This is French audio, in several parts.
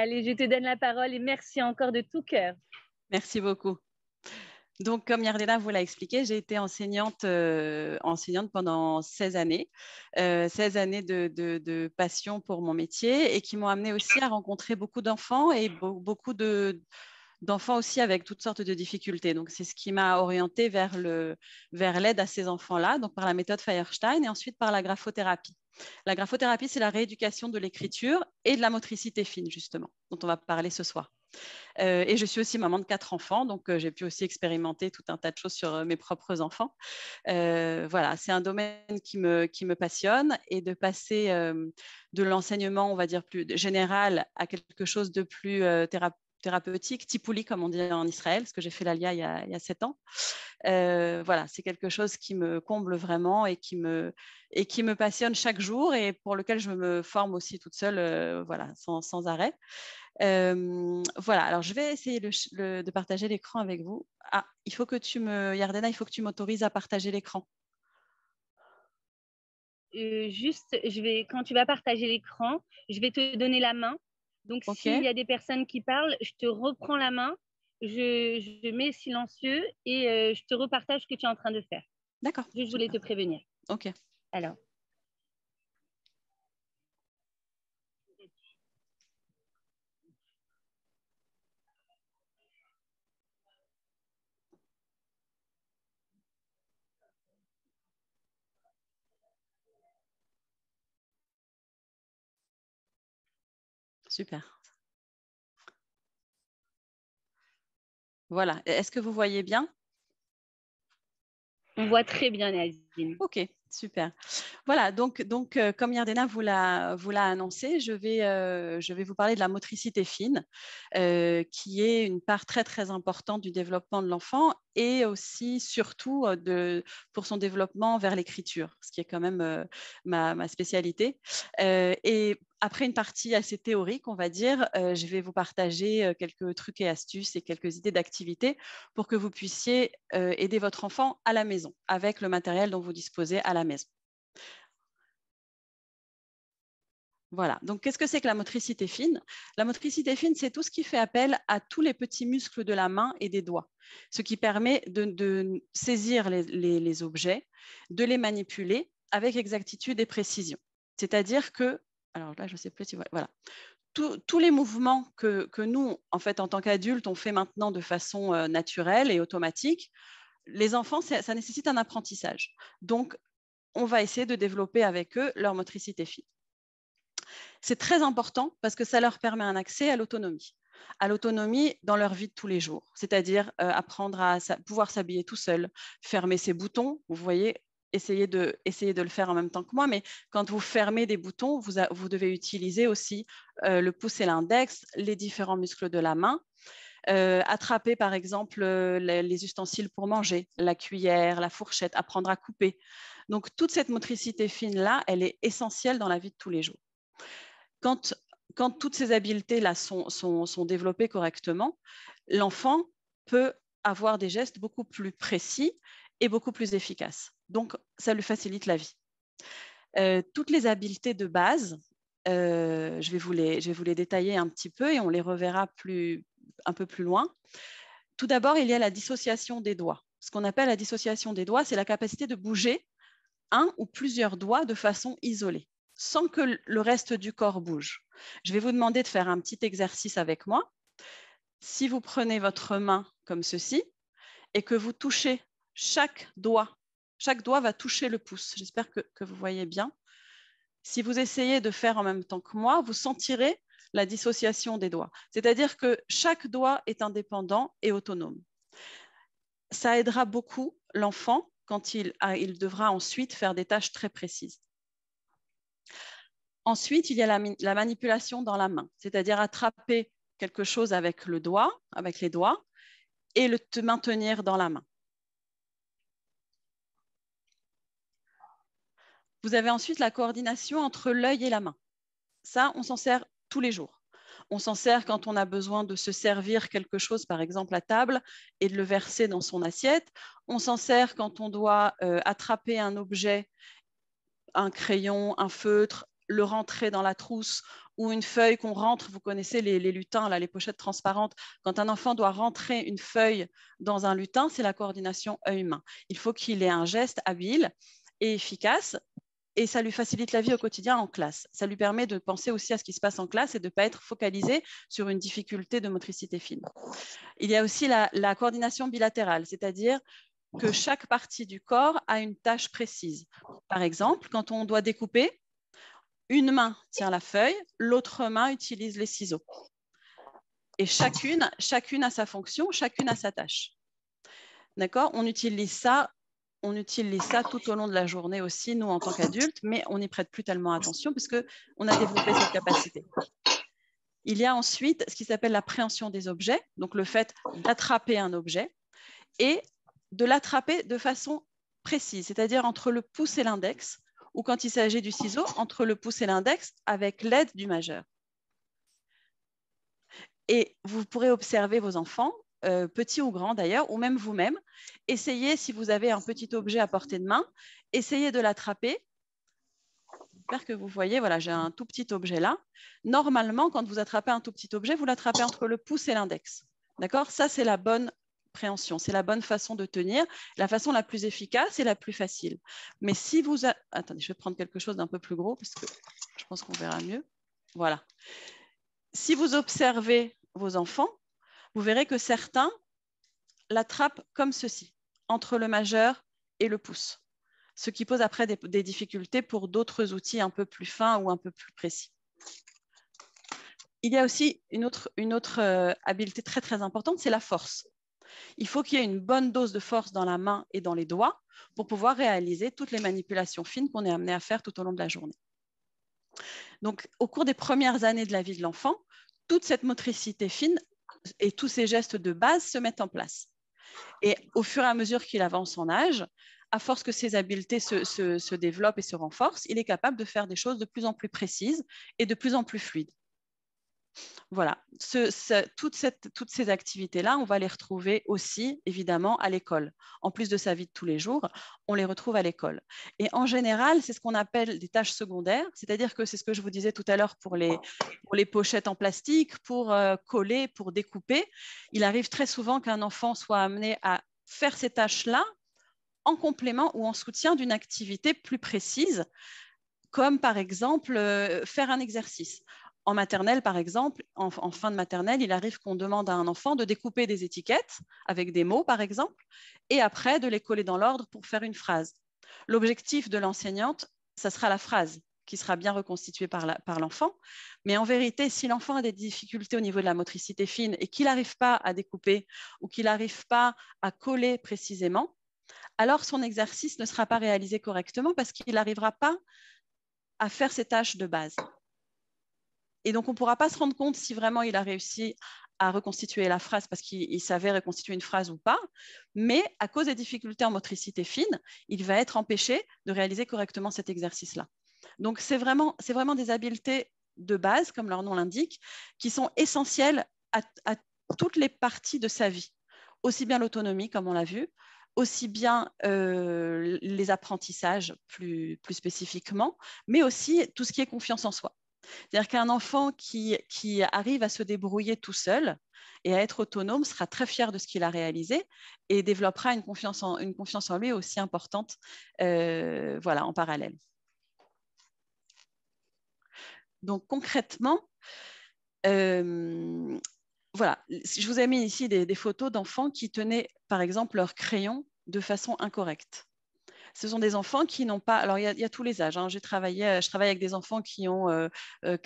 Allez, je te donne la parole et merci encore de tout cœur. Merci beaucoup. Donc, comme Yardena vous l'a expliqué, j'ai été enseignante, euh, enseignante pendant 16 années, 16 euh, années de, passion pour mon métier et qui m'ont amené aussi à rencontrer beaucoup d'enfants et beaucoup d'enfants aussi avec toutes sortes de difficultés. Donc, c'est ce qui m'a orientée vers l'aide vers à ces enfants-là, donc par la méthode Firestein et ensuite par la graphothérapie. La graphothérapie, c'est la rééducation de l'écriture et de la motricité fine, justement, dont on va parler ce soir. Euh, et je suis aussi maman de quatre enfants, donc euh, j'ai pu aussi expérimenter tout un tas de choses sur euh, mes propres enfants. voilà, c'est un domaine qui me, qui me passionne et de passer de l'enseignement, on va dire, plus général à quelque chose de plus thérapeutique, tipouli comme on dit en Israël, parce que j'ai fait l'ALIA il, il, y a sept ans. voilà, c'est quelque chose qui me comble vraiment et qui me, et qui me passionne chaque jour et pour lequel je me forme aussi toute seule, voilà, sans, arrêt voilà, alors je vais essayer de partager l'écran avec vous. Ah, il faut que tu me, Yardena, il faut que tu m'autorises à partager l'écran. Euh, juste, je vais, quand tu vas partager l'écran, je vais te donner la main. Donc, s'il y a des personnes qui parlent, je te reprends la main, je, je mets silencieux et euh, je te repartage ce que tu es en train de faire. D'accord. Je voulais te prévenir. OK. Alors, Super. Voilà. Est-ce que vous voyez bien? On voit très bien, Nazine. Ok, super. Voilà, donc, donc euh, comme Yardena vous l'a, vous l'a annoncé, je vais, euh, je vais vous parler de la motricité fine, euh, qui est une part très, très importante du développement de l'enfant et aussi, surtout, pour son développement vers l'écriture, ce qui est quand même ma, spécialité. et après une partie assez théorique, on va dire, je vais vous partager quelques trucs et astuces et quelques idées d'activités pour que vous puissiez aider votre enfant à la maison avec le matériel dont vous disposez à la maison. Voilà, donc qu'est-ce que c'est que la motricité fine? La motricité fine, c'est tout ce qui fait appel à tous les petits muscles de la main et des doigts, ce qui permet de, saisir les objets, de les manipuler avec exactitude et précision. C'est-à-dire que alors là, je ne sais plus si voilà. tous les mouvements que, nous, en fait, en tant qu'adultes, on fait maintenant de façon euh, naturelle et automatique, les enfants, ça, nécessite un apprentissage. Donc, on va essayer de développer avec eux leur motricité fine. C'est très important parce que ça leur permet un accès à l'autonomie à l'autonomie dans leur vie de tous les jours, c'est-à-dire euh, apprendre à pouvoir s'habiller tout seul, fermer ses boutons. Vous voyez, essayez de, le faire en même temps que moi, mais quand vous fermez des boutons, vous, devez utiliser aussi euh, le pouce et l'index, les différents muscles de la main. Euh, attraper par exemple euh, les, ustensiles pour manger, la cuillère, la fourchette, apprendre à couper. Donc toute cette motricité fine-là, elle est essentielle dans la vie de tous les jours. Quand, toutes ces habiletés-là sont, développées correctement, l'enfant peut avoir des gestes beaucoup plus précis et beaucoup plus efficaces. Donc, ça lui facilite la vie. Euh, toutes les habiletés de base, euh, je, vais vous les, détailler un petit peu et on les reverra un peu plus loin. Tout d'abord, il y a la dissociation des doigts. Ce qu'on appelle la dissociation des doigts, c'est la capacité de bouger un ou plusieurs doigts de façon isolée, sans que le reste du corps bouge. Je vais vous demander de faire un petit exercice avec moi. Si vous prenez votre main comme ceci et que vous touchez chaque doigt chaque doigt va toucher le pouce. J'espère que, vous voyez bien. Si vous essayez de faire en même temps que moi, vous sentirez la dissociation des doigts. C'est-à-dire que chaque doigt est indépendant et autonome. Ça aidera beaucoup l'enfant quand il, devra ensuite faire des tâches très précises. Ensuite, il y a la, la manipulation dans la main, c'est-à-dire attraper quelque chose avec le doigt, avec les doigts, et le te maintenir dans la main. Vous avez ensuite la coordination entre l'œil et la main. Ça, on s'en sert tous les jours. On s'en sert quand on a besoin de se servir quelque chose, par exemple à table, et de le verser dans son assiette. On s'en sert quand on doit euh, attraper un objet, un crayon, un feutre, le rentrer dans la trousse ou une feuille qu'on rentre, vous connaissez les, lutins, là, les pochettes transparentes, quand un enfant doit rentrer une feuille dans un lutin, c'est la coordination œil-main. Il faut qu'il ait un geste habile et efficace et ça lui facilite la vie au quotidien en classe. Ça lui permet de penser aussi à ce qui se passe en classe et de ne pas être focalisé sur une difficulté de motricité fine. Il y a aussi la, la coordination bilatérale, c'est-à-dire que chaque partie du corps a une tâche précise. Par exemple, quand on doit découper, une main tient la feuille, l'autre main utilise les ciseaux. Et chacune, chacune a sa fonction, chacune a sa tâche. D'accord? On utilise ça on utilise ça tout au long de la journée aussi, nous, en tant qu'adultes, mais on n'y prête plus tellement attention parce a développé cette capacité. Il y a ensuite ce qui s'appelle l'appréhension des objets, donc le fait d'attraper un objet et de l'attraper de façon précise, c'est-à-dire entre le pouce et l'index, ou quand il s'agit du ciseau, entre le pouce et l'index avec l'aide du majeur. Et vous pourrez observer vos enfants euh, petit ou grand d'ailleurs, ou même vous-même. Essayez, si vous avez un petit objet à portée de main, essayez de l'attraper. J'espère que vous voyez, voilà, j'ai un tout petit objet là. Normalement, quand vous attrapez un tout petit objet, vous l'attrapez entre le pouce et l'index. D'accord? Ça, c'est la bonne préhension, c'est la bonne façon de tenir, la façon la plus efficace et la plus facile. Mais si vous... Attendez, je vais prendre quelque chose d'un peu plus gros parce que je pense qu'on verra mieux. Voilà. Si vous observez vos enfants, vous verrez que certains l'attrapent comme ceci, entre le majeur et le pouce, ce qui pose après des, difficultés pour d'autres outils un peu plus fins ou un peu plus précis. Il y a aussi une autre, une autre euh, habileté très très importante, c'est la force. Il faut qu'il y ait une bonne dose de force dans la main et dans les doigts pour pouvoir réaliser toutes les manipulations fines qu'on est amené à faire tout au long de la journée. Donc, au cours des premières années de la vie de l'enfant, toute cette motricité fine et tous ces gestes de base se mettent en place. Et au fur et à mesure qu'il avance en âge, à force que ses habiletés se, se, développent et se renforcent, il est capable de faire des choses de plus en plus précises et de plus en plus fluides. Voilà, toutes, ces activités-là, on va les retrouver aussi, évidemment, à l'école. En plus de sa vie de tous les jours, on les retrouve à l'école. Et en général, c'est ce qu'on appelle des tâches secondaires, c'est-à-dire que c'est ce que je vous disais tout à l'heure pour les, pochettes en plastique, pour euh, coller, pour découper. Il arrive très souvent qu'un enfant soit amené à faire ces tâches-là en complément ou en soutien d'une activité plus précise, comme par exemple euh, faire un exercice. En maternelle, par exemple, en, fin de maternelle, il arrive qu'on demande à un enfant de découper des étiquettes avec des mots, par exemple, et après de les coller dans l'ordre pour faire une phrase. L'objectif de l'enseignante, ça sera la phrase qui sera bien reconstituée par l'enfant. Mais en vérité, si l'enfant a des difficultés au niveau de la motricité fine et qu'il n'arrive pas à découper ou qu'il n'arrive pas à coller précisément, alors son exercice ne sera pas réalisé correctement parce qu'il n'arrivera pas à faire ses tâches de base. Et donc, on ne pourra pas se rendre compte si vraiment il a réussi à reconstituer la phrase parce qu'il savait reconstituer une phrase ou pas, mais à cause des difficultés en motricité fine, il va être empêché de réaliser correctement cet exercice-là. Donc, c'est vraiment, des habiletés de base, comme leur nom l'indique, qui sont essentielles à, toutes les parties de sa vie, aussi bien l'autonomie, comme on l'a vu, aussi bien euh, les apprentissages plus spécifiquement, mais aussi tout ce qui est confiance en soi. C'est-à-dire qu'un enfant qui, arrive à se débrouiller tout seul et à être autonome sera très fier de ce qu'il a réalisé et développera une confiance en, lui aussi importante euh, voilà, en parallèle. Donc concrètement, euh, voilà, je vous ai mis ici des photos d'enfants qui tenaient par exemple leur crayon de façon incorrecte ce sont des enfants qui n'ont pas. Alors, il y, a, tous les âges. Hein. J'ai travaillé, euh, je travaille avec des enfants qui ont 4-5 euh,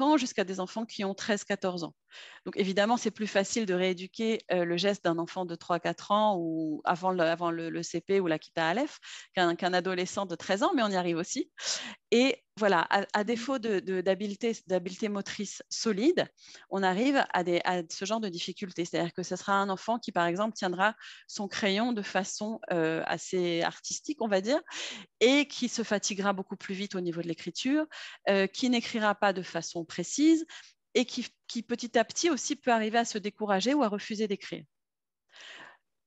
euh, ans jusqu'à des enfants qui ont 13-14 ans. Donc, évidemment, c'est plus facile de rééduquer le geste d'un enfant de 3-4 ans ou avant le, avant le, CP ou la Kita Aleph qu'un adolescent de 13 ans, mais on y arrive aussi. Et voilà, à, défaut d'habileté motrice solide, on arrive à, ce genre de difficultés. C'est-à-dire que ce sera un enfant qui, par exemple, tiendra son crayon de façon euh, assez artistique, on va dire, et qui se fatiguera beaucoup plus vite au niveau de l'écriture, euh, qui n'écrira pas de façon précise et qui, petit à petit aussi peut arriver à se décourager ou à refuser d'écrire.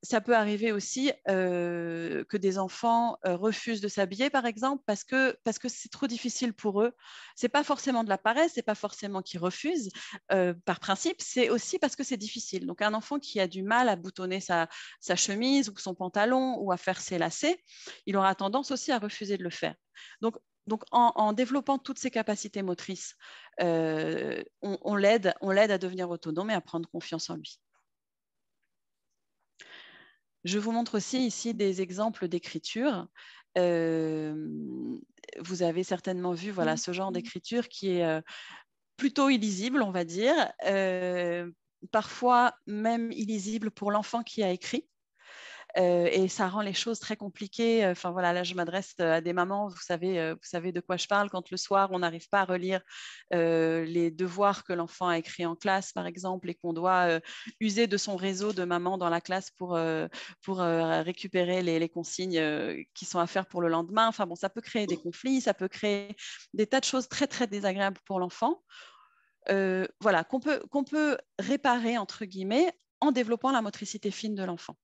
ça peut arriver aussi euh, que des enfants euh, refusent de s'habiller, par exemple, parce que parce que c'est trop difficile pour eux. C'est pas forcément de la paresse, c'est pas forcément qu'ils refusent euh, par principe, c'est aussi parce que c'est difficile. Donc un enfant qui a du mal à boutonner sa, sa chemise ou son pantalon ou à faire ses lacets, il aura tendance aussi à refuser de le faire. Donc donc, en, développant toutes ses capacités motrices, on, on l'aide à devenir autonome et à prendre confiance en lui. Je vous montre aussi ici des exemples d'écriture. Euh, vous avez certainement vu voilà, ce genre d'écriture qui est euh, plutôt illisible, on va dire, euh, parfois même illisible pour l'enfant qui a écrit. Euh, et ça rend les choses très compliquées. Enfin voilà, là je m'adresse euh, à des mamans, vous savez, euh, de quoi je parle quand le soir on n'arrive pas à relire les devoirs que l'enfant a écrits en classe, par exemple, et qu'on doit user de son réseau de mamans dans la classe pour, récupérer les, consignes qui sont à faire pour le lendemain. Enfin ça peut créer des conflits, ça peut créer des tas de choses très très désagréables pour l'enfant. voilà, qu'on peut, peut réparer, entre guillemets, en développant la motricité fine de l'enfant.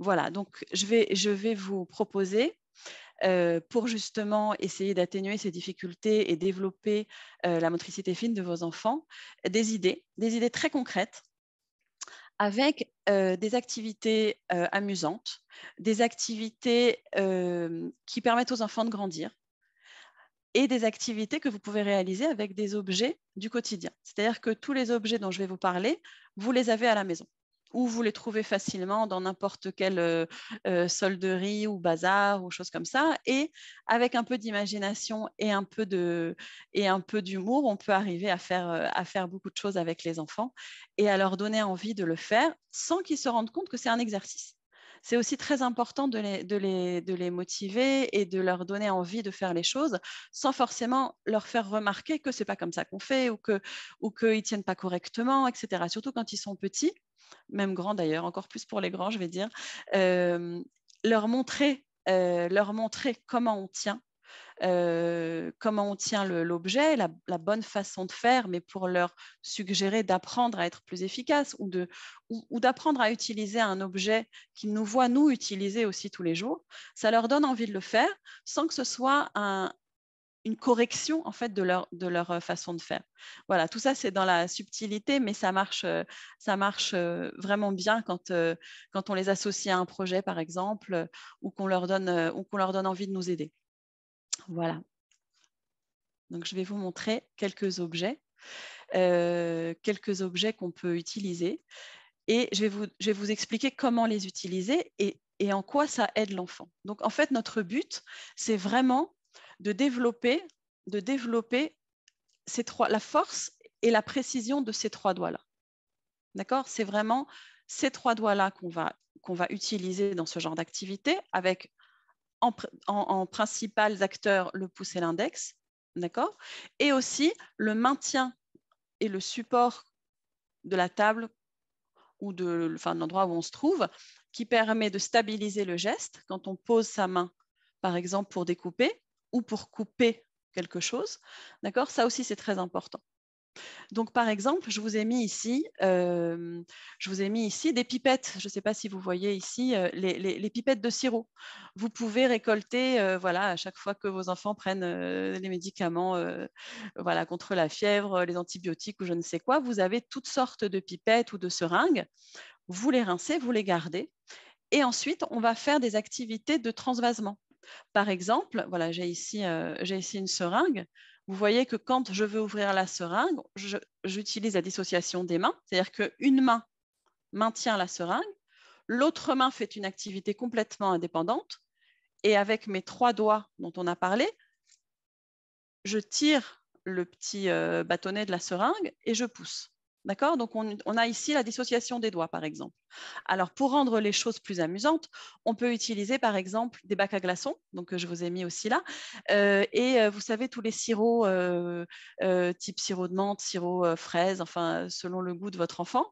Voilà, donc je vais, vous proposer euh, pour justement essayer d'atténuer ces difficultés et développer euh, la motricité fine de vos enfants, des idées, des idées très concrètes avec euh, des activités amusantes, des activités qui permettent aux enfants de grandir et des activités que vous pouvez réaliser avec des objets du quotidien. C'est-à-dire que tous les objets dont je vais vous parler, vous les avez à la maison ou vous les trouvez facilement dans n'importe quelle euh, solderie ou bazar ou choses comme ça. Et avec un peu d'imagination et un peu de et un peu d'humour, on peut arriver à faire à faire beaucoup de choses avec les enfants et à leur donner envie de le faire sans qu'ils se rendent compte que c'est un exercice. C'est aussi très important de les, de, les, de les, motiver et de leur donner envie de faire les choses sans forcément leur faire remarquer que c'est pas comme ça qu'on fait ou que ou qu'ils tiennent pas correctement, etc. Surtout quand ils sont petits même grands d'ailleurs, encore plus pour les grands, je vais dire, euh, leur, montrer, euh, leur montrer comment on tient. Euh, comment on tient l'objet, la, bonne façon de faire, mais pour leur suggérer d'apprendre à être plus efficace ou d'apprendre ou, à utiliser un objet qu'ils nous voient nous utiliser aussi tous les jours, ça leur donne envie de le faire sans que ce soit un, une correction en fait de leur, de leur euh, façon de faire. Voilà, tout ça c'est dans la subtilité, mais ça marche, euh, ça marche euh, vraiment bien quand, quand on les associe à un projet par exemple ou qu'on leur donne ou qu'on leur donne envie de nous aider. Voilà. Donc je vais vous montrer quelques objets, quelques objets qu'on peut utiliser et je vais, vous, je vais vous expliquer comment les utiliser et, et en quoi ça aide l'enfant. Donc en fait notre but c'est vraiment de développer, de développer la force et la précision de ces trois doigts-là. D'accord? C'est vraiment ces trois doigts-là qu'on va, utiliser dans ce genre d'activité avec en, en, acteurs le pouce et l'index. D'accord? Et aussi le maintien et le support de la table ou de l'endroit où on se trouve qui permet de stabiliser le geste quand on pose sa main, par exemple, pour découper ou pour couper quelque chose. D'accord? Ça aussi, c'est très important. Donc, par exemple, je vous ai mis ici, euh, je vous ai mis ici des pipettes. Je ne sais pas si vous voyez ici euh, les, pipettes de sirop. Vous pouvez récolter, euh, voilà, à chaque fois que vos enfants prennent les médicaments, voilà, contre la fièvre, les antibiotiques ou je ne sais quoi. Vous avez toutes sortes de pipettes ou de seringues. Vous les rincez, vous les gardez. Et ensuite, on va faire des activités de transvasement. Par exemple, voilà, j'ai ici, euh, ici une seringue. Vous voyez que quand je veux ouvrir la seringue, j'utilise la dissociation des mains, c'est-à-dire qu'une main maintient la seringue, l'autre main fait une activité complètement indépendante, et avec mes trois doigts dont on a parlé, je tire le petit euh, bâtonnet de la seringue et je pousse. D'accord? Donc, on, a ici la dissociation des doigts, par exemple. Alors, pour rendre les choses plus amusantes, on peut utiliser, par exemple, des bacs à glaçons, donc je vous ai mis aussi là. Euh, et euh, vous savez, tous les sirops, euh, type sirop de menthe, sirop fraise, enfin, selon le goût de votre enfant.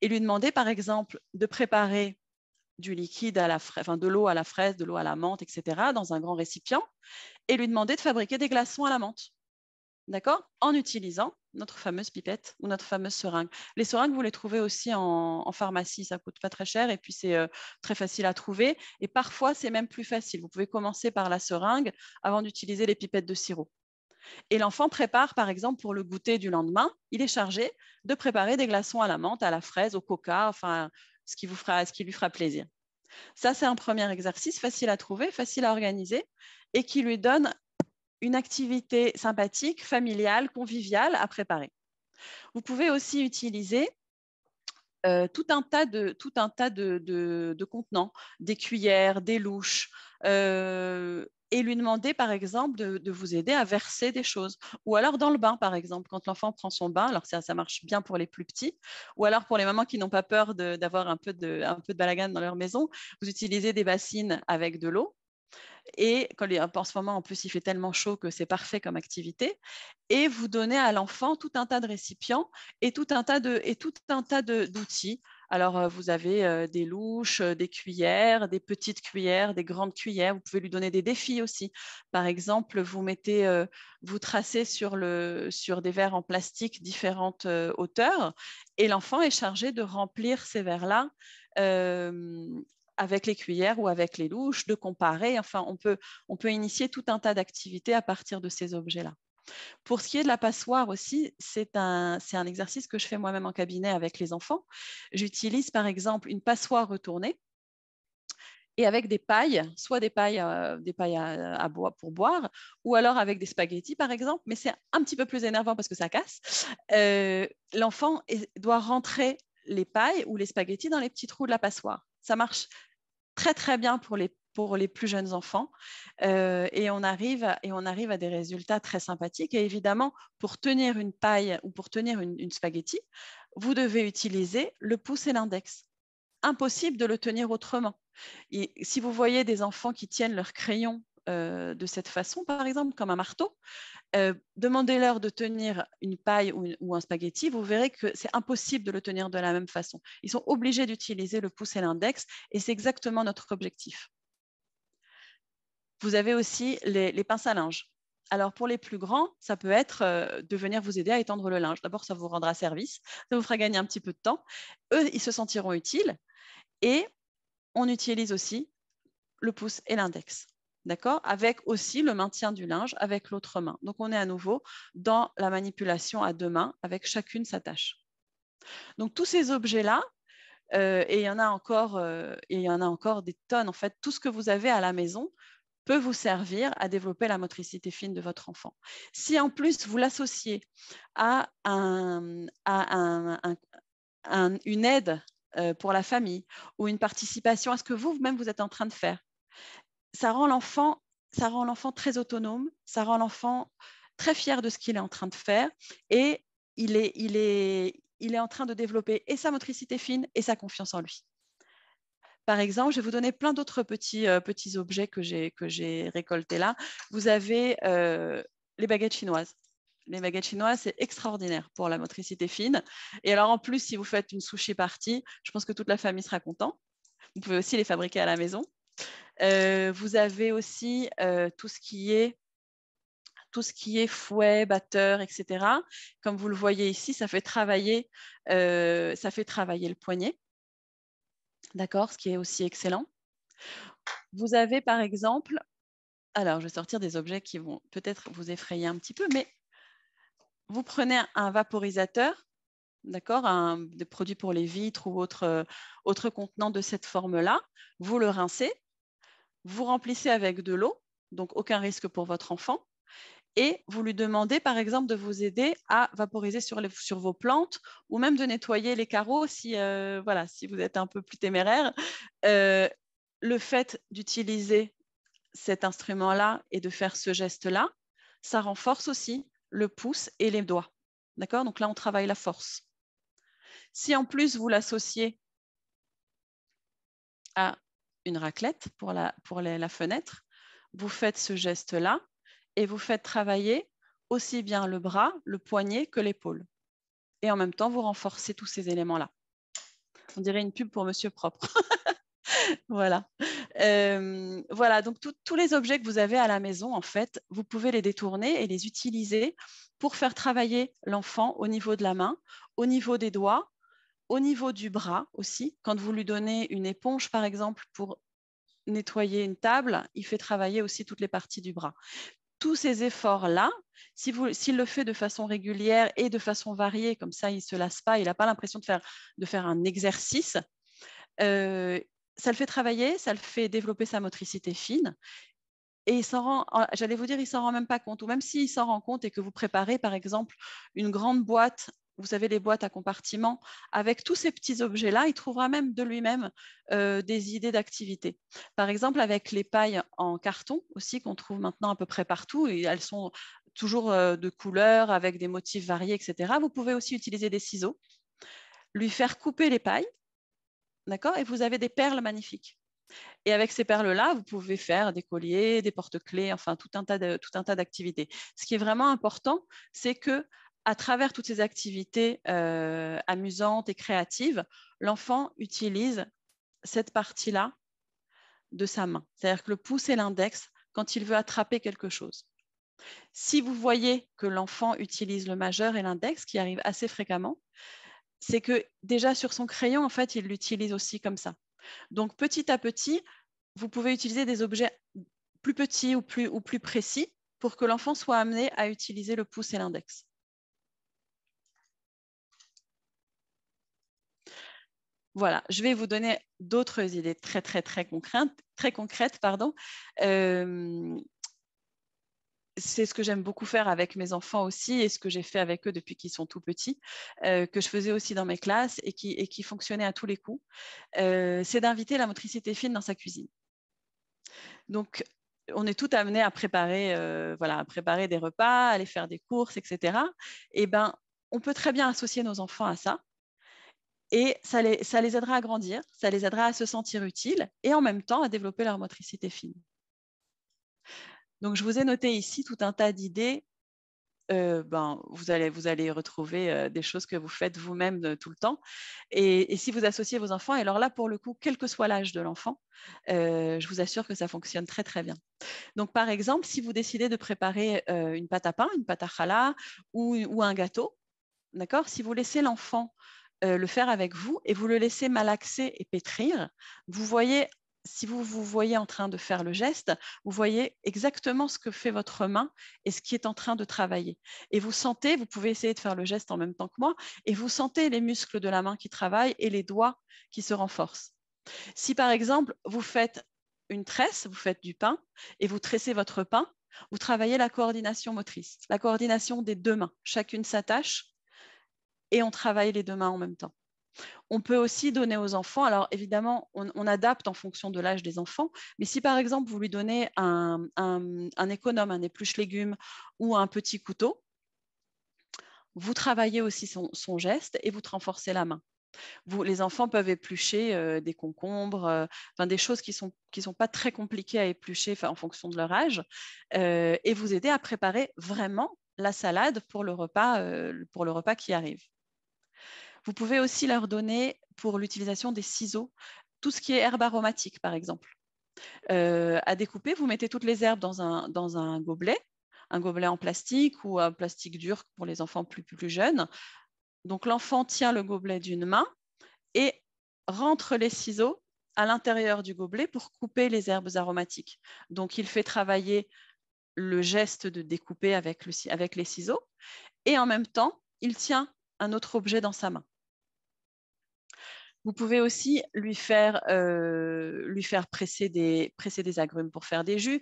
Et lui demander, par exemple, de préparer du liquide à la enfin, de l'eau à la fraise, de l'eau à la menthe, etc., dans un grand récipient, et lui demander de fabriquer des glaçons à la menthe. D'accord? En utilisant notre fameuse pipette ou notre fameuse seringue. Les seringues, vous les trouvez aussi en, pharmacie, ça coûte pas très cher et puis c'est euh, très facile à trouver. Et parfois, c'est même plus facile. Vous pouvez commencer par la seringue avant d'utiliser les pipettes de sirop. Et l'enfant prépare, par exemple, pour le goûter du lendemain, il est chargé de préparer des glaçons à la menthe, à la fraise, au coca, enfin, ce qui, vous fera, ce qui lui fera plaisir. Ça, c'est un premier exercice facile à trouver, facile à organiser et qui lui donne une activité sympathique, familiale, conviviale à préparer. Vous pouvez aussi utiliser euh, tout un tas de, tout un tas de, contenants, des cuillères, des louches, euh, et lui demander, par exemple, de, vous aider à verser des choses. Ou alors dans le bain, par exemple, quand l'enfant prend son bain, alors ça, ça marche bien pour les plus petits, ou alors pour les mamans qui n'ont pas peur d'avoir un, peu de, un peu de balagan dans leur maison, vous utilisez des bassines avec de l'eau et quand en ce moment, en plus, il fait tellement chaud que c'est parfait comme activité. Et vous donnez à l'enfant tout un tas de récipients et tout un tas de, et tout un tas d'outils. Alors, euh, vous avez euh, des louches, euh, des cuillères, des petites cuillères, des grandes cuillères. Vous pouvez lui donner des défis aussi. Par exemple, vous mettez, vous tracez sur, le, sur des verres en plastique différentes hauteurs et l'enfant est chargé de remplir ces verres-là avec les cuillères ou avec les louches, de comparer. Enfin, on peut, on peut initier tout un tas d'activités à partir de ces objets-là. Pour ce qui est de la passoire aussi, c'est un, un exercice que je fais moi-même en cabinet avec les enfants. J'utilise par exemple une passoire retournée et avec des pailles, soit des pailles, euh, des pailles à, pour boire, ou alors avec des spaghettis par exemple, mais c'est un petit peu plus énervant parce que ça casse. Euh, l'enfant doit rentrer les pailles ou les spaghettis dans les petits trous de la passoire. Ça marche très très bien pour les, pour les plus jeunes enfants euh, et, on arrive à, et on arrive à des résultats très sympathiques. Et évidemment, pour tenir une paille ou pour tenir une, spaghetti, vous devez utiliser le pouce et l'index. Impossible de le tenir autrement. Et si vous voyez des enfants qui tiennent leur crayon euh, de cette façon, par exemple, comme un marteau, euh, demandez-leur de tenir une paille ou, un spaghetti, vous verrez que c'est impossible de le tenir de la même façon. Ils sont obligés d'utiliser le pouce et l'index, et c'est exactement notre objectif. Vous avez aussi les, pinces à linge. Alors pour les plus grands, ça peut être euh, de venir vous aider à étendre le linge. D'abord, ça vous rendra service, ça vous fera gagner un petit peu de temps. Eux, ils se sentiront utiles. Et on utilise aussi le pouce et l'index d'accord? Avec aussi le maintien du linge avec l'autre main. Donc, on est à nouveau dans la manipulation à deux mains avec chacune sa tâche. Donc, tous ces objets-là, euh, et il y en a encore, euh, il y en a encore des tonnes. En fait, tout ce que vous avez à la maison peut vous servir à développer la motricité fine de votre enfant. Si en plus vous l'associez à, un, une aide euh, pour la famille ou une participation à ce que vous-même vous êtes en train de faire, ça rend l'enfant, très autonome, ça rend l'enfant très fier de ce qu'il est en train de faire et il est, en train de développer et sa motricité fine et sa confiance en lui. Par exemple, je vais vous donner plein d'autres petits, euh, objets que j'ai récoltés là. Vous avez euh, les baguettes chinoises. Les baguettes chinoises, c'est extraordinaire pour la motricité fine. Et alors, en plus, si vous faites une sushi party, je pense que toute la famille sera contente. Vous pouvez aussi les fabriquer à la maison. Euh, vous avez aussi euh, tout ce qui est fouet, batteur, etc. Comme vous le voyez ici, ça fait travailler, euh, ça fait travailler le poignet. D'accord Ce qui est aussi excellent. Vous avez par exemple, alors je vais sortir des objets qui vont peut-être vous effrayer un petit peu, mais vous prenez un vaporisateur, d'accord, des produits pour les vitres ou autres autre contenants de cette forme-là, vous le rincez, vous remplissez avec de l'eau, donc aucun risque pour votre enfant, et vous lui demandez par exemple de vous aider à vaporiser sur, vos plantes ou même de nettoyer les carreaux si, euh, voilà, si vous êtes un peu plus téméraire. Euh, le fait d'utiliser cet instrument-là et de faire ce geste-là, ça renforce aussi le pouce et les doigts. D'accord? Donc là, on travaille la force. Si en plus vous l'associez à une raclette pour la, fenêtre, vous faites ce geste-là et vous faites travailler aussi bien le bras, le poignet que l'épaule. Et en même temps, vous renforcez tous ces éléments-là. On dirait une pub pour Monsieur Propre. voilà. Euh, voilà, donc tous les objets que vous avez à la maison, en fait, vous pouvez les détourner et les utiliser pour faire travailler l'enfant au niveau de la main, au niveau des doigts, au niveau du bras aussi. Quand vous lui donnez une éponge, par exemple, pour nettoyer une table, il fait travailler aussi toutes les parties du bras. Tous ces efforts-là, s'il le fait de façon régulière et de façon variée, comme ça, il ne se lasse pas, il n'a pas l'impression de faire, de faire un exercice, euh, ça le fait travailler, ça le fait développer sa motricité fine. Et il s'en rend, j'allais vous dire, il s'en rend même pas compte. Ou même s'il s'en rend compte et que vous préparez, par exemple, une grande boîte vous savez, les boîtes à compartiments, avec tous ces petits objets-là, il trouvera même de lui-même euh, des idées d'activité. Par exemple, avec les pailles en carton aussi, qu'on trouve maintenant à peu près partout, et elles sont toujours euh, de couleurs, avec des motifs variés, etc. Vous pouvez aussi utiliser des ciseaux, lui faire couper les pailles, d'accord Et vous avez des perles magnifiques. Et avec ces perles-là, vous pouvez faire des colliers, des porte-clés, enfin tout un tas d'activités. Ce qui est vraiment important, c'est que à travers toutes ces activités euh, amusantes et créatives, l'enfant utilise cette partie-là de sa main. C'est-à-dire que le pouce et l'index quand il veut attraper quelque chose. Si vous voyez que l'enfant utilise le majeur et l'index, qui arrive assez fréquemment, c'est que déjà sur son crayon, en fait, il l'utilise aussi comme ça. Donc petit à petit, vous pouvez utiliser des objets plus petits ou plus, ou plus précis pour que l'enfant soit amené à utiliser le pouce et l'index. Voilà, je vais vous donner d'autres idées très, très, très concrètes. Très concrètes. Euh, c'est ce que j'aime beaucoup faire avec mes enfants aussi et ce que j'ai fait avec eux depuis qu'ils sont tout petits, euh, que je faisais aussi dans mes classes et qui, et qui fonctionnait à tous les coups, euh, c'est d'inviter la motricité fine dans sa cuisine. Donc, on est tout amené à préparer, voilà, à préparer des repas, à aller faire des courses, etc. Et eh ben, on peut très bien associer nos enfants à ça et ça les, aidera à grandir, ça les aidera à se sentir utiles et en même temps à développer leur motricité fine. Donc, je vous ai noté ici tout un tas d'idées. Euh, ben, vous, allez, vous allez retrouver euh, des choses que vous faites vous-même euh, tout le temps. Et, si vous associez vos enfants, et alors là, pour le coup, quel que soit l'âge de l'enfant, je vous assure que ça fonctionne très, très bien. Donc, par exemple, si vous décidez de préparer une pâte à pain, une pâte à challah ou, ou un gâteau, d'accord Si vous laissez l'enfant euh, le faire avec vous et vous le laissez malaxer et pétrir, vous voyez, si vous vous voyez en train de faire le geste, vous voyez exactement ce que fait votre main et ce qui est en train de travailler. Et vous sentez, vous pouvez essayer de faire le geste en même temps que moi, et vous sentez les muscles de la main qui travaillent et les doigts qui se renforcent. Si par exemple, vous faites une tresse, vous faites du pain et vous tressez votre pain, vous travaillez la coordination motrice, la coordination des deux mains. Chacune s'attache et on travaille les deux mains en même temps. On peut aussi donner aux enfants, alors évidemment, on, adapte en fonction de l'âge des enfants, mais si par exemple vous lui donnez un, économe, un épluche légumes ou un petit couteau, vous travaillez aussi son, geste et vous renforcez la main. Les enfants peuvent éplucher euh, des concombres, euh, des choses qui ne sont, pas très compliquées à éplucher en fonction de leur âge, euh, et vous aider à préparer vraiment la salade pour le repas qui arrive. Vous pouvez aussi leur donner pour l'utilisation des ciseaux tout ce qui est herbe aromatique, par exemple. Euh, à découper, vous mettez toutes les herbes dans un, dans un gobelet, un gobelet en plastique ou un plastique dur pour les enfants plus, plus jeunes. Donc l'enfant tient le gobelet d'une main et rentre les ciseaux à l'intérieur du gobelet pour couper les herbes aromatiques. Donc il fait travailler le geste de découper avec, le, avec les ciseaux et en même temps, il tient un autre objet dans sa main. Vous pouvez aussi lui faire, euh, lui faire presser, des, presser des agrumes pour faire des jus.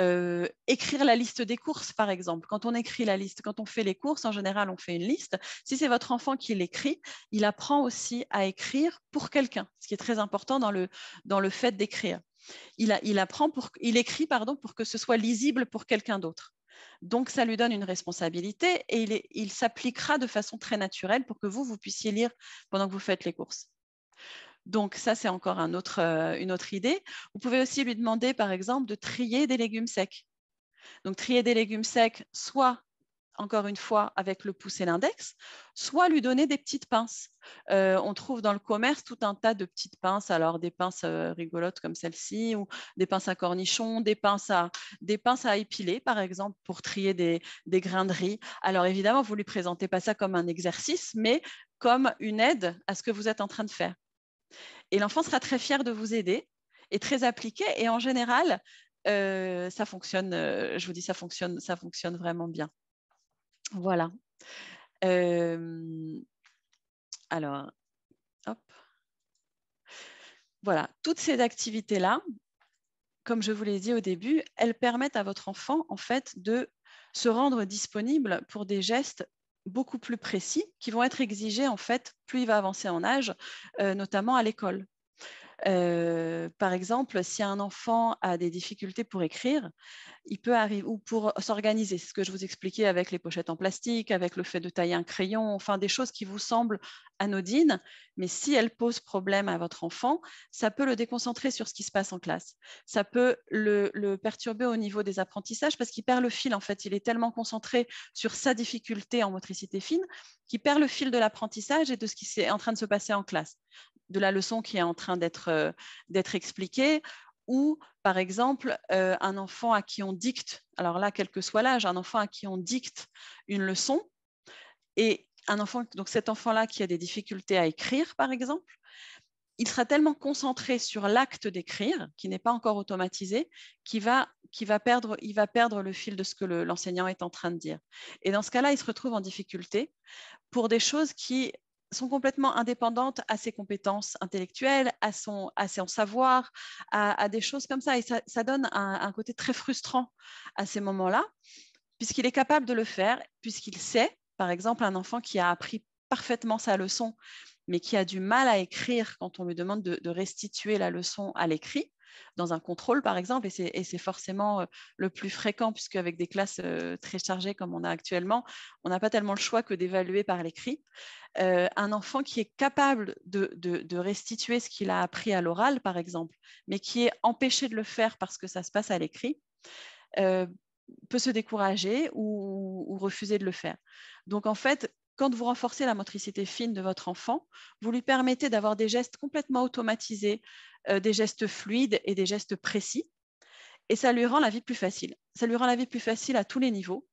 Euh, écrire la liste des courses, par exemple. Quand on écrit la liste, quand on fait les courses, en général, on fait une liste. Si c'est votre enfant qui l'écrit, il apprend aussi à écrire pour quelqu'un, ce qui est très important dans le, dans le fait d'écrire. Il, il, apprend pour, il écrit pardon, pour que ce soit lisible pour quelqu'un d'autre. Donc, ça lui donne une responsabilité et il, il s'appliquera de façon très naturelle pour que vous, vous puissiez lire pendant que vous faites les courses. Donc ça, c'est encore euh, une autre idée. Vous pouvez aussi lui demander, par exemple, de trier des légumes secs. Donc trier des légumes secs, soit encore une fois, avec le pouce et l'index, soit lui donner des petites pinces. Euh, on trouve dans le commerce tout un tas de petites pinces, alors des pinces euh, rigolotes comme celle-ci, ou des pinces à cornichons, des pinces à, des pinces à épiler, par exemple, pour trier des, des grains de riz. Alors évidemment, vous ne lui présentez pas ça comme un exercice, mais comme une aide à ce que vous êtes en train de faire. Et l'enfant sera très fier de vous aider et très appliqué. Et en général, euh, ça fonctionne, je vous dis, ça fonctionne, ça fonctionne vraiment bien. Voilà. alors, hop. Voilà, toutes ces activités-là, comme je vous l'ai dit au début, elles permettent à votre enfant, en fait, de se rendre disponible pour des gestes beaucoup plus précis qui vont être exigés, en fait, plus il va avancer en âge, notamment à l'école. Par exemple, si un enfant a des difficultés pour écrire, il peut arriver, ou pour s'organiser, ce que je vous expliquais avec les pochettes en plastique, avec le fait de tailler un crayon, enfin des choses qui vous semblent anodines, mais si elles posent problème à votre enfant, ça peut le déconcentrer sur ce qui se passe en classe. Ça peut le perturber au niveau des apprentissages parce qu'il perd le fil, en fait. Il est tellement concentré sur sa difficulté en motricité fine qu'il perd le fil de l'apprentissage et de ce qui est en train de se passer en classe de la leçon qui est en train d'être euh, expliquée, ou par exemple euh, un enfant à qui on dicte, alors là, quel que soit l'âge, un enfant à qui on dicte une leçon, et un enfant, donc cet enfant-là qui a des difficultés à écrire, par exemple, il sera tellement concentré sur l'acte d'écrire, qui n'est pas encore automatisé, qu'il va, va, perdre, il va perdre le fil de ce que l'enseignant est en train de dire. Et dans ce cas-là, il se retrouve en difficulté pour des choses qui sont complètement indépendantes à ses compétences intellectuelles, à son, à savoir, à, des choses comme ça. Et ça, donne un, côté très frustrant à ces moments-là, puisqu'il est capable de le faire, puisqu'il sait, par exemple, un enfant qui a appris parfaitement sa leçon, mais qui a du mal à écrire quand on lui demande de restituer la leçon à l'écrit, dans un contrôle, par exemple, et c'est forcément le plus fréquent, puisque avec des classes très chargées comme on a actuellement, on n'a pas tellement le choix que d'évaluer par l'écrit. un enfant qui est capable de, restituer ce qu'il a appris à l'oral, par exemple, mais qui est empêché de le faire parce que ça se passe à l'écrit, peut se décourager ou, refuser de le faire. Donc, en fait, quand vous renforcez la motricité fine de votre enfant, vous lui permettez d'avoir des gestes complètement automatisés, euh, des gestes fluides et des gestes précis. Et ça lui rend la vie plus facile. Ça lui rend la vie plus facile à tous les niveaux.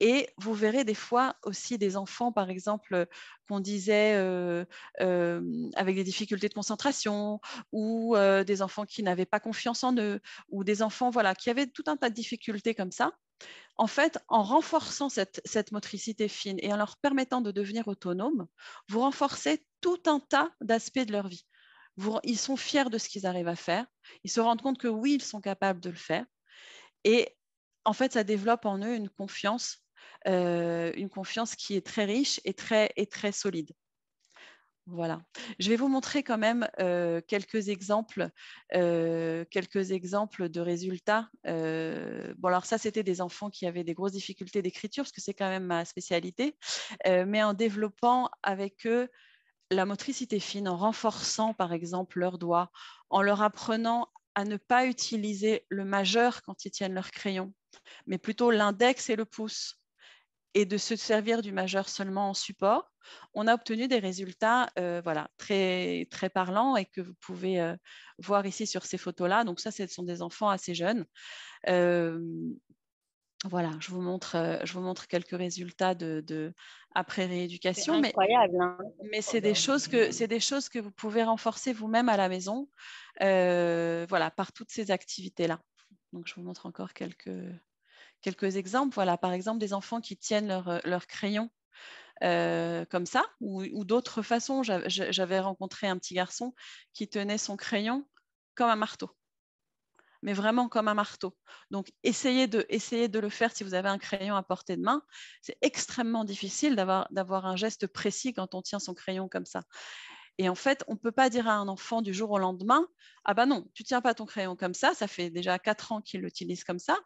Et vous verrez des fois aussi des enfants, par exemple, qu'on disait euh, euh, avec des difficultés de concentration, ou des enfants qui n'avaient pas confiance en eux, ou des enfants voilà, qui avaient tout un tas de difficultés comme ça en fait, en renforçant cette, motricité fine et en leur permettant de devenir autonomes, vous renforcez tout un tas d'aspects de leur vie. ils sont fiers de ce qu'ils arrivent à faire. Ils se rendent compte que oui, ils sont capables de le faire. Et en fait, ça développe en eux une confiance, euh, une confiance qui est très riche et très, et très solide. Voilà. Je vais vous montrer quand même euh, quelques exemples, euh, quelques exemples de résultats. Euh, bon, alors ça, c'était des enfants qui avaient des grosses difficultés d'écriture, parce que c'est quand même ma spécialité, mais en développant avec eux la motricité fine, en renforçant par exemple leurs doigts, en leur apprenant à ne pas utiliser le majeur quand ils tiennent leur crayon, mais plutôt l'index et le pouce et de se servir du majeur seulement en support, on a obtenu des résultats euh, voilà, très, très parlants et que vous pouvez euh, voir ici sur ces photos-là. Donc ça, ce sont des enfants assez jeunes. Euh, voilà, je vous, montre, je vous montre quelques résultats de, après rééducation. C'est incroyable. Hein. Mais, c'est des, choses que, des choses que vous pouvez renforcer vous-même à la maison voilà, par toutes ces activités-là. Donc je vous montre encore quelques, quelques exemples. Voilà, par exemple, des enfants qui tiennent leur, euh, crayon euh, comme ça, ou, d'autres façons. J'avais rencontré un petit garçon qui tenait son crayon comme un marteau, mais vraiment comme un marteau. Donc, essayez de, essayez de le faire si vous avez un crayon à portée de main. C'est extrêmement difficile d'avoir un geste précis quand on tient son crayon comme ça. Et en fait, on ne peut pas dire à un enfant du jour au lendemain, ah bah non, tu tiens pas ton crayon comme ça, ça fait déjà quatre ans qu'il l'utilise comme ça,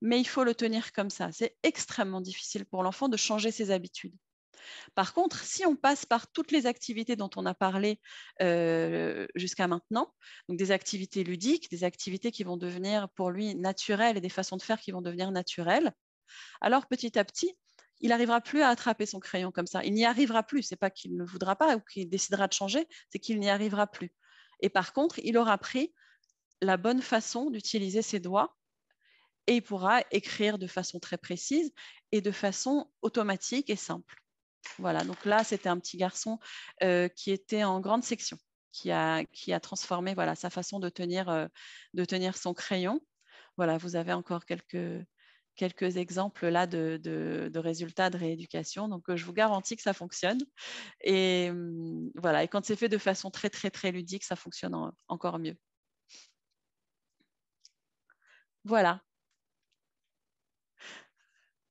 mais il faut le tenir comme ça. C'est extrêmement difficile pour l'enfant de changer ses habitudes. Par contre, si on passe par toutes les activités dont on a parlé euh, jusqu'à maintenant, donc des activités ludiques, des activités qui vont devenir pour lui naturelles et des façons de faire qui vont devenir naturelles, alors petit à petit, il n'arrivera plus à attraper son crayon comme ça. Il n'y arrivera plus. C'est pas qu'il ne voudra pas ou qu'il décidera de changer, c'est qu'il n'y arrivera plus. Et par contre, il aura pris la bonne façon d'utiliser ses doigts et il pourra écrire de façon très précise et de façon automatique et simple. Voilà, donc là, c'était un petit garçon euh, qui était en grande section, qui a, qui a transformé voilà, sa façon de tenir, euh, de tenir son crayon. Voilà, vous avez encore quelques, quelques exemples là de, de, résultats de rééducation. Donc, euh, je vous garantis que ça fonctionne. Et hum, voilà, et quand c'est fait de façon très, très, très ludique, ça fonctionne encore mieux. Voilà.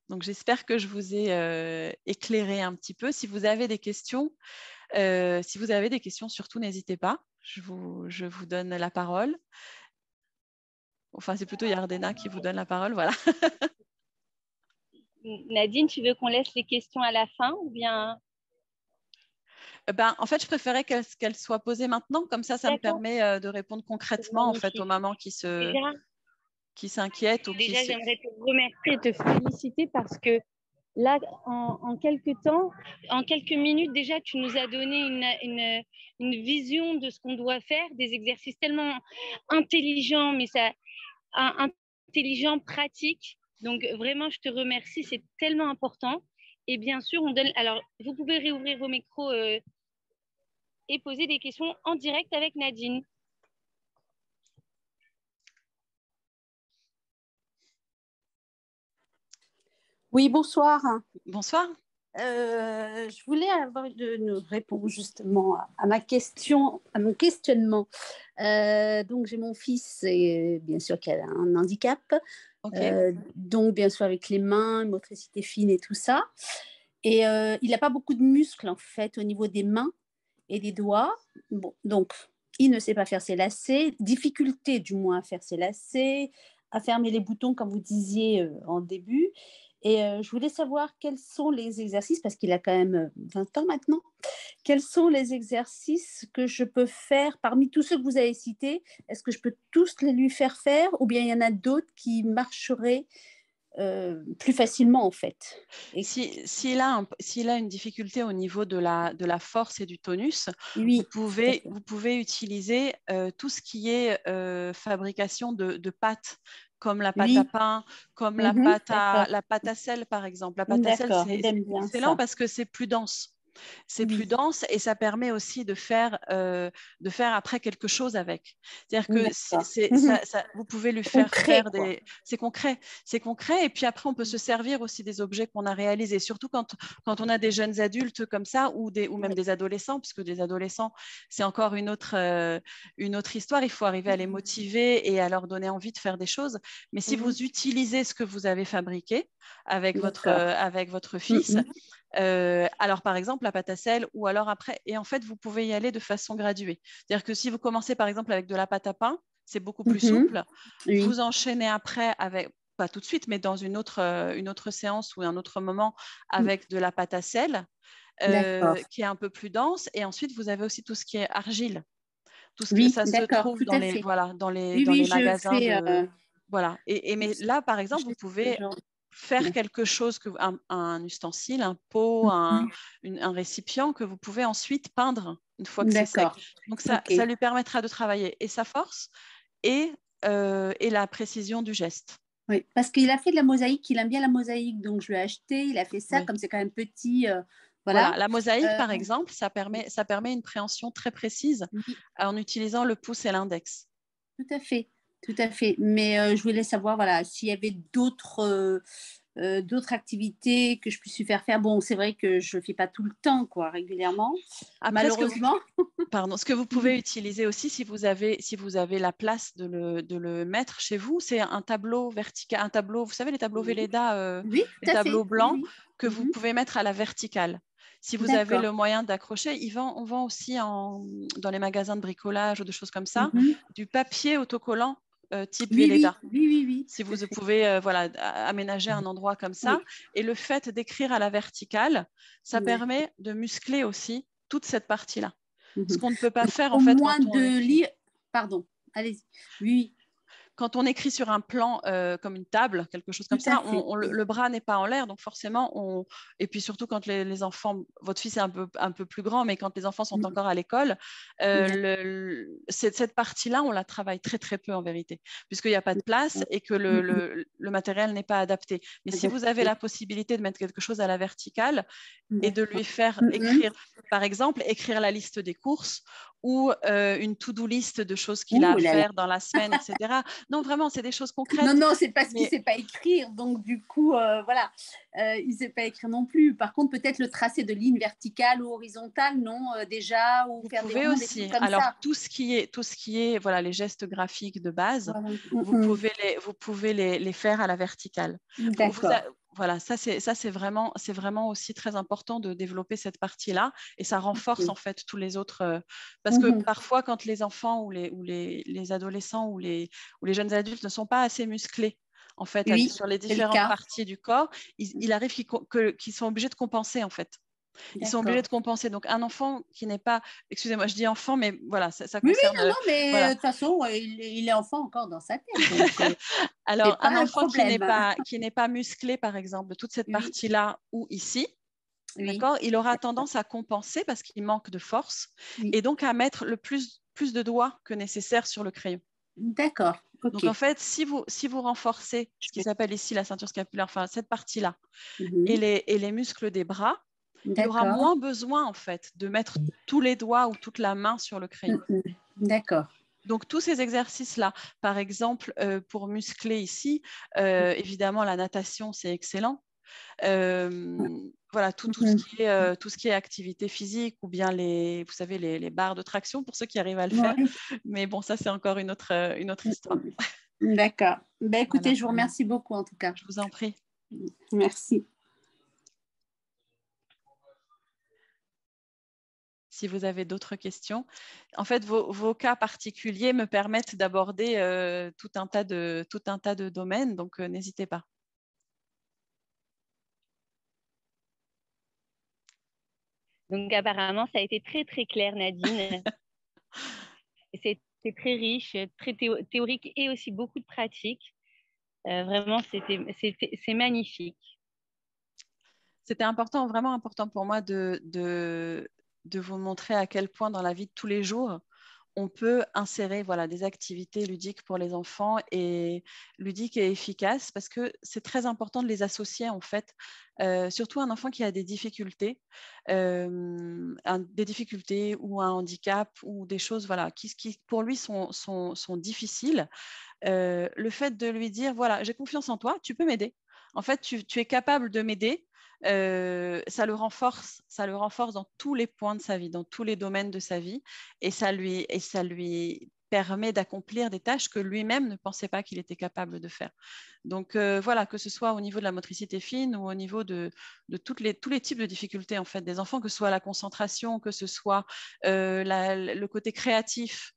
Donc, j'espère que je vous ai euh, éclairé un petit peu. Si vous avez des questions, euh, si vous avez des questions, surtout n'hésitez pas. Je vous, je vous donne la parole. Enfin, c'est plutôt Yardena qui vous donne la parole. Voilà. Nadine, tu veux qu'on laisse les questions à la fin ou bien? Euh, ben, en fait, je préférais qu'elles soient posées maintenant, comme ça, ça me permet de répondre concrètement en fait aux mamans qui se, qui s'inquiètent ou Déjà, j'aimerais te remercier et te féliciter parce que là, en, quelques temps, en quelques minutes déjà, tu nous as donné une, une, vision de ce qu'on doit faire, des exercices tellement intelligents, mais ça, intelligents, pratiques. Donc vraiment, je te remercie, c'est tellement important. Et bien sûr, on donne. Alors, vous pouvez réouvrir vos micros euh, et poser des questions en direct avec Nadine. Oui, bonsoir. Bonsoir. Euh, je voulais avoir une réponse justement à ma question, à mon questionnement. Euh, donc j'ai mon fils, et bien sûr qui a un handicap, euh, donc bien sûr avec les mains, motricité fine et tout ça. Et il n'a pas beaucoup de muscles en fait au niveau des mains et des doigts. Bon, donc il ne sait pas faire ses lacets, difficulté du moins à faire ses lacets, à fermer les boutons comme vous disiez en début. Et euh, je voulais savoir quels sont les exercices, parce qu'il a quand même 20 euh, ans maintenant, quels sont les exercices que je peux faire parmi tous ceux que vous avez cités? Est-ce que je peux tous les lui faire faire ou bien il y en a d'autres qui marcheraient euh, plus facilement en fait? Et s'il a, a, une difficulté au niveau de la, de la force et du tonus, oui, vous, pouvez, vous pouvez utiliser tout ce qui est fabrication de, de, pâtes comme la pâte à pain, comme la, mhm, pâte à, la pâte à sel, par exemple. La pâte à sel, c'est excellent parce que c'est plus dense c'est plus dense et ça permet aussi de faire, euh, de faire après quelque chose avec. C'est-à-dire que mhm. vous pouvez lui faire faire des... C'est concret, c'est concret et puis après on peut se servir aussi des objets qu'on a réalisés, surtout quand, quand on a des jeunes adultes comme ça ou, des, ou même des adolescents, puisque des adolescents, c'est encore une autre, euh, une autre histoire. Il faut arriver à les mhm. motiver et à leur donner envie de faire des choses. Mais si mhm. vous utilisez ce que vous avez fabriqué avec, votre, euh, avec votre fils, euh, alors, par exemple, la pâte à sel, ou alors après, et en fait, vous pouvez y aller de façon graduée. C'est-à-dire que si vous commencez, par exemple, avec de la pâte à pain, c'est beaucoup plus mhm. souple. Vous enchaînez après avec, pas tout de suite, mais dans une autre, euh, une autre séance ou un autre moment, mm. avec de la pâte à sel, euh, qui est un peu plus dense. Et ensuite, vous avez aussi tout ce qui est argile. Tout ce qui ça se trouve dans les, voilà, dans les, dans les magasins. Voilà. Et, mais là, par exemple, vous pouvez faire quelque chose, que, un, ustensile, un pot, un, mm-hmm. un, récipient que vous pouvez ensuite peindre une fois que c'est sec. Donc ça, ça lui permettra de travailler et sa force et, euh, et la précision du geste. Oui, parce qu'il a fait de la mosaïque, il aime bien la mosaïque, donc je lui ai acheté, il a fait ça, comme c'est quand même petit. Euh, voilà. la mosaïque, par euh, exemple, ça permet, ça permet une préhension très précise en utilisant le pouce et l'index. Tout à fait. Tout à fait. Mais euh, je voulais savoir voilà, s'il y avait d'autres euh, euh, d'autres activités que je puisse lui faire faire. Bon, c'est vrai que je ne le fais pas tout le temps, quoi, régulièrement, malheureusement. pardon, ce que vous pouvez utiliser aussi, si vous avez, si vous avez la place de le, de le mettre chez vous, c'est un tableau vertical, un tableau, vous savez, les tableaux Velleda, les tableaux blancs que vous mhm. pouvez mettre à la verticale. Si vous avez le moyen d'accrocher, on vend aussi en, dans les magasins de bricolage ou de choses comme ça, mhm. du papier autocollant euh, type oui, oui, oui, oui, Si vous pouvez euh, voilà, aménager un endroit comme ça. Et le fait d'écrire à la verticale, ça permet de muscler aussi toute cette partie-là. Ce mhm. qu'on ne peut pas faire en fait. Moins de lire. Pardon, allez-y. Oui. Quand on écrit sur un plan euh, comme une table, quelque chose comme ça, le, bras n'est pas en l'air, donc forcément, on... et puis surtout quand les, enfants, votre fils est un peu, un peu plus grand, mais quand les enfants sont mm. encore à l'école, euh, cette, partie-là, on la travaille très très peu en vérité, puisqu'il n'y a pas de place et que le, le matériel n'est pas adapté. Mais si vous avez la possibilité de mettre quelque chose à la verticale et de lui faire écrire, par exemple, écrire la liste des courses ou euh, une to-do list de choses qu'il a à faire dans la semaine, etc. non, vraiment, c'est des choses concrètes. Non, non, c'est parce qu'il ne sait pas écrire. Donc, du coup, euh, voilà, euh, il ne sait pas écrire non plus. Par contre, peut-être le tracé de ligne verticale ou horizontale, non, déjà, ou vous faire pouvez aussi. Alors, tout ce qui est, tout ce qui est, voilà, les gestes graphiques de base, vous, pouvez les, vous pouvez les, les faire à la verticale. D'accord voilà, ça c'est ça c'est vraiment c'est vraiment aussi très important de développer cette partie-là et ça renforce en fait tous les autres euh, parce que mmh parfois quand les enfants ou les ou les, les, adolescents ou les ou les jeunes adultes ne sont pas assez musclés en fait sur les différentes parties du corps, il, il arrive qu'ils sont obligés de compenser en fait. Ils sont obligés de compenser. Donc, un enfant qui n'est pas, excusez-moi, je dis enfant, mais voilà, ça, ça concerne. Oui, oui, non, non mais euh, de toute façon, il, est enfant encore dans sa tête. Euh, Alors, un enfant qui n'est pas, qui n'est pas musclé, par exemple, toute cette partie-là ou ici, d'accord, il aura tendance à compenser parce qu'il manque de force et donc à mettre le plus, plus de doigts que nécessaire sur le crayon. D'accord. Donc en fait, si vous, si vous renforcez ce qui s'appelle ici la ceinture scapulaire, enfin cette partie-là, mhm. et, les, et les muscles des bras, il y aura moins besoin en fait de mettre tous les doigts ou toute la main sur le crayon. Mm, mm. D'accord. Donc tous ces exercices-là, par exemple, euh, pour muscler ici, euh, évidemment la natation c'est excellent. Euh, voilà tout, tout, ce qui est, tout ce qui est activité physique ou bien les, vous savez, les, les, barres de traction pour ceux qui arrivent à le faire. Mais bon, ça c'est encore une autre, une autre histoire. D'accord. Ben, écoutez, je vous remercie beaucoup en tout cas. Je vous en prie. Merci. Si vous avez d'autres questions. En fait, vos, cas particuliers me permettent d'aborder euh, tout, un tas de, tout un tas de domaines, donc euh, n'hésitez pas. Donc apparemment, ça a été très très clair, Nadine. C'était très riche, très théorique et aussi beaucoup de pratique. Euh, vraiment, c'est magnifique. C'était important, vraiment important pour moi de, de vous montrer à quel point dans la vie de tous les jours, on peut insérer voilà, des activités ludiques pour les enfants et ludiques et efficaces parce que c'est très important de les associer en fait, euh, surtout un enfant qui a des difficultés, euh, des difficultés ou un handicap ou des choses voilà, qui, qui pour lui sont, sont, sont difficiles. Euh, le fait de lui dire voilà, j'ai confiance en toi, tu peux m'aider. En fait, tu, tu es capable de m'aider euh, ça le renforce, ça le renforce dans tous les points de sa vie, dans tous les domaines de sa vie, et ça lui, permet d'accomplir des tâches que lui-même ne pensait pas qu'il était capable de faire. Donc euh, voilà, que ce soit au niveau de la motricité fine ou au niveau de, tous les types de difficultés en fait des enfants, que ce soit la concentration, que ce soit euh, le côté créatif.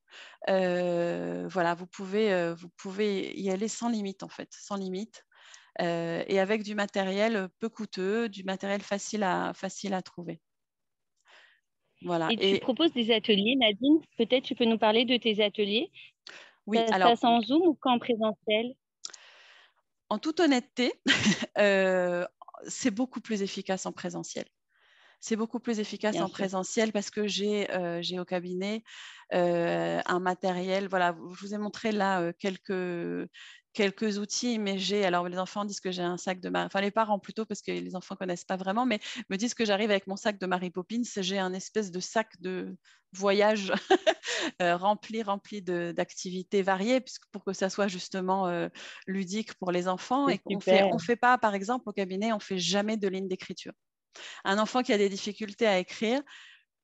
voilà, vous pouvez, vous pouvez y aller sans limite en fait, sans limite. Euh, et avec du matériel peu coûteux, du matériel facile à, facile à trouver. Voilà. Et, tu proposes des ateliers, Nadine? Peut-être tu peux nous parler de tes ateliers? Oui, ça, alors. Ça en Zoom ou qu'en présentiel? En toute honnêteté, euh, c'est beaucoup plus efficace en présentiel. C'est beaucoup plus efficace en présentiel parce que j'ai euh, au cabinet un matériel. Voilà, je vous ai montré là quelques, quelques outils, mais j'ai, alors les enfants disent que j'ai un sac de Marie, enfin les parents plutôt, parce que les enfants connaissent pas vraiment, mais me disent que j'arrive avec mon sac de Mary Poppins, j'ai un espèce de sac de voyage euh, rempli, rempli d'activités variées, puisque pour que ça soit justement euh, ludique pour les enfants, et qu'on fait, on fait pas, par exemple, au cabinet, on fait jamais de ligne d'écriture. Un enfant qui a des difficultés à écrire,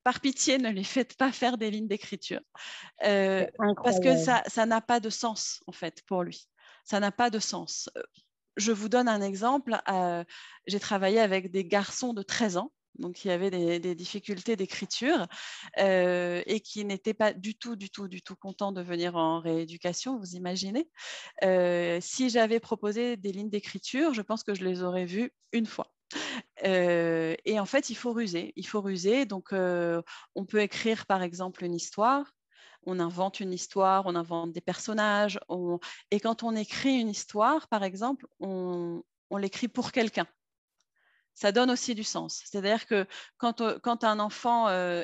par pitié, ne lui faites pas faire des lignes d'écriture, euh, parce que ça n'a pas de sens en fait pour lui ça n'a pas de sens. Euh, je vous donne un exemple. Euh, j'ai travaillé avec des garçons de 13 ans donc qui avaient des, difficultés d'écriture euh, et qui n'étaient pas du tout, du tout, du tout contents de venir en rééducation, vous imaginez. si j'avais proposé des lignes d'écriture, je pense que je les aurais vues une fois. et en fait, il faut ruser. Il faut ruser. Donc, on peut écrire par exemple une histoire, on invente une histoire, on invente des personnages. Et quand on écrit une histoire, par exemple, on, l'écrit pour quelqu'un. Ça donne aussi du sens. C'est-à-dire que quand, euh, un enfant euh,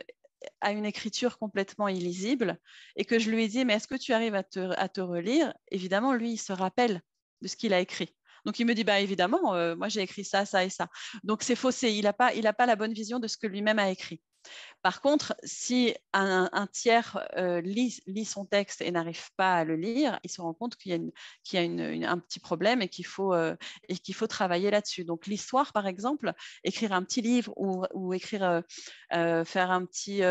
a une écriture complètement illisible et que je lui dis, mais est-ce que tu arrives à te, relire? Évidemment, lui, il se rappelle de ce qu'il a écrit. Donc il me dit, bah, évidemment, euh, moi j'ai écrit ça, ça et ça. Donc c'est faussé, il n'a pas, pas la bonne vision de ce que lui-même a écrit. Par contre, si un, tiers euh, lit, son texte et n'arrive pas à le lire, il se rend compte qu'il y a, un petit problème et qu'il faut, euh, travailler là-dessus. Donc l'histoire, par exemple, écrire un petit livre ou, écrire, euh, faire un petit,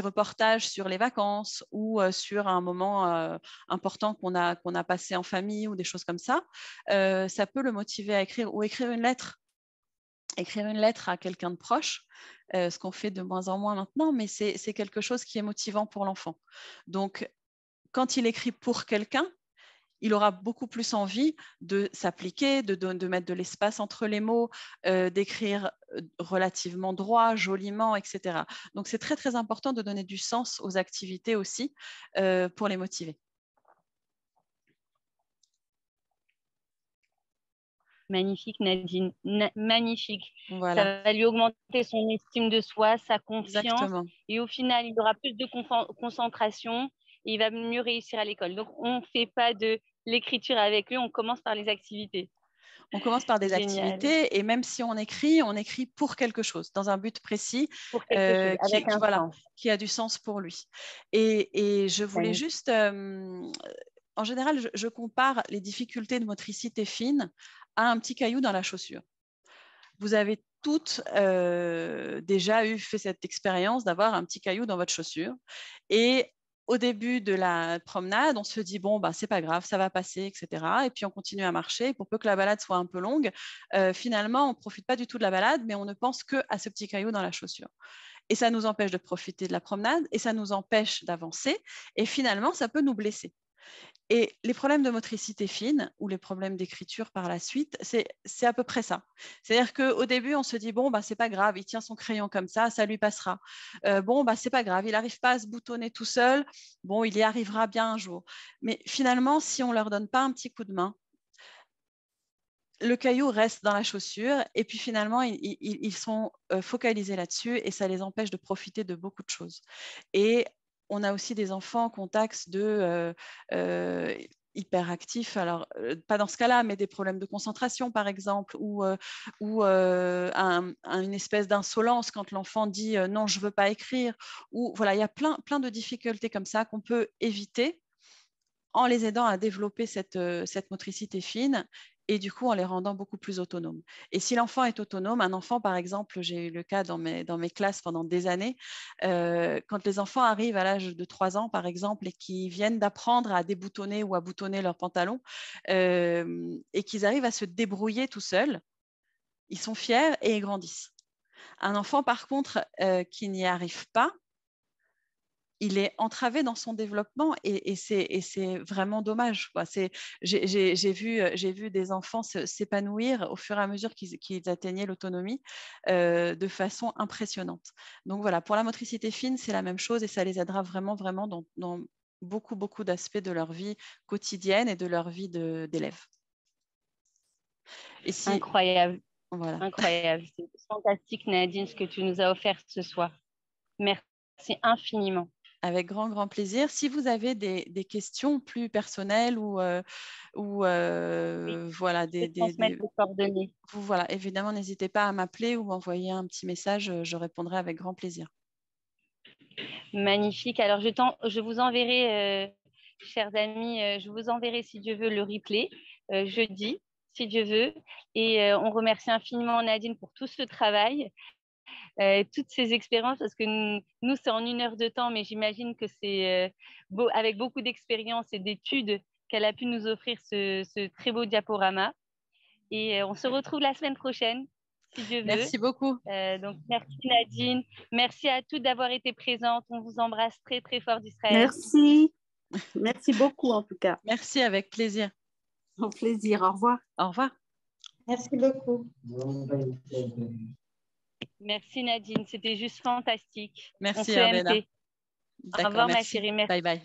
reportage sur les vacances ou sur un moment important qu'on a passé en famille ou des choses comme ça, ça peut le motiver à écrire ou écrire une lettre écrire une lettre à quelqu'un de proche, euh, ce qu'on fait de moins en moins maintenant, mais c'est quelque chose qui est motivant pour l'enfant. Donc, quand il écrit pour quelqu'un, il aura beaucoup plus envie de s'appliquer, de, mettre de l'espace entre les mots, euh, d'écrire euh, relativement droit, joliment, etc. Donc, c'est très, très important de donner du sens aux activités aussi pour les motiver. Magnifique, Nadine. magnifique. Ça va lui augmenter son estime de soi, sa confiance. Et au final, il aura plus de concentration et il va mieux réussir à l'école. Donc, on ne fait pas de l'écriture avec lui, on commence par les activités. On commence par des activités et même si on écrit, on écrit pour quelque chose, dans un but précis euh, qui, voilà, qui, a du sens pour lui. Et, je voulais juste, euh, en général, je, compare les difficultés de motricité fine à un petit caillou dans la chaussure. Vous avez toutes euh, déjà eu fait cette expérience d'avoir un petit caillou dans votre chaussure. Et au début de la promenade, on se dit bon, bah, c'est pas grave, ça va passer, etc. Et puis on continue à marcher. Pour peu que la balade soit un peu longue, euh, finalement, on ne profite pas du tout de la balade, mais on ne pense que à ce petit caillou dans la chaussure. Et ça nous empêche de profiter de la promenade et ça nous empêche d'avancer. Et finalement, ça peut nous blesser. Et les problèmes de motricité fine ou les problèmes d'écriture par la suite, c'est à peu près ça. C'est-à-dire qu'au début, on se dit, bon, bah, c'est pas grave, il tient son crayon comme ça, ça lui passera. Euh, bon, bah, c'est pas grave, il n'arrive pas à se boutonner tout seul, bon, il y arrivera bien un jour. Mais finalement, si on ne leur donne pas un petit coup de main, le caillou reste dans la chaussure et puis finalement, ils, sont euh, focalisés là-dessus et ça les empêche de profiter de beaucoup de choses. Et on a aussi des enfants qu'on taxe de euh, euh, hyperactifs, alors euh, pas dans ce cas-là, mais des problèmes de concentration par exemple, ou, une espèce d'insolence quand l'enfant dit non, je veux pas écrire, ou voilà, il y a plein, de difficultés comme ça qu'on peut éviter en les aidant à développer cette motricité fine et du coup en les rendant beaucoup plus autonomes. Et si l'enfant est autonome, un enfant par exemple, j'ai eu le cas dans mes, classes pendant des années, euh, quand les enfants arrivent à l'âge de 3 ans par exemple et qui viennent d'apprendre à déboutonner ou à boutonner leurs pantalons euh, et qu'ils arrivent à se débrouiller tout seuls, ils sont fiers et ils grandissent. Un enfant par contre euh, qui n'y arrive pas, il est entravé dans son développement et, c'est vraiment dommage. J'ai vu, vu, des enfants s'épanouir au fur et à mesure qu'ils atteignaient l'autonomie euh, de façon impressionnante. Donc voilà, pour la motricité fine, c'est la même chose et ça les aidera vraiment, vraiment dans, beaucoup, beaucoup d'aspects de leur vie quotidienne et de leur vie d'élève. Incroyable. Voilà. Incroyable. C'est fantastique, Nadine, ce que tu nous as offert ce soir. Merci infiniment. Avec grand, grand plaisir. Si vous avez des, questions plus personnelles ou, euh, ou euh, voilà, des, des, coordonnées. Vous, voilà, évidemment, n'hésitez pas à m'appeler ou m'envoyer un petit message. Je répondrai avec grand plaisir. Magnifique. Alors, je, je vous enverrai, euh, chers amis, je vous enverrai, si Dieu veut, le replay jeudi si Dieu veut. Et on remercie infiniment Nadine pour tout ce travail. Euh, toutes ces expériences, parce que nous, c'est en une heure de temps, mais j'imagine que c'est euh, avec beaucoup d'expérience et d'études qu'elle a pu nous offrir ce, très beau diaporama. Et euh, on se retrouve la semaine prochaine, si Dieu veut. Merci beaucoup. donc, merci Nadine. Merci à toutes d'avoir été présentes. On vous embrasse très, très fort d'Israël. Merci. Merci beaucoup, en tout cas. Merci, avec plaisir. Au plaisir. Au revoir. Au revoir. Merci beaucoup. Merci Nadine, c'était juste fantastique. Merci. Au revoir, ma chérie. Merci. Bye bye.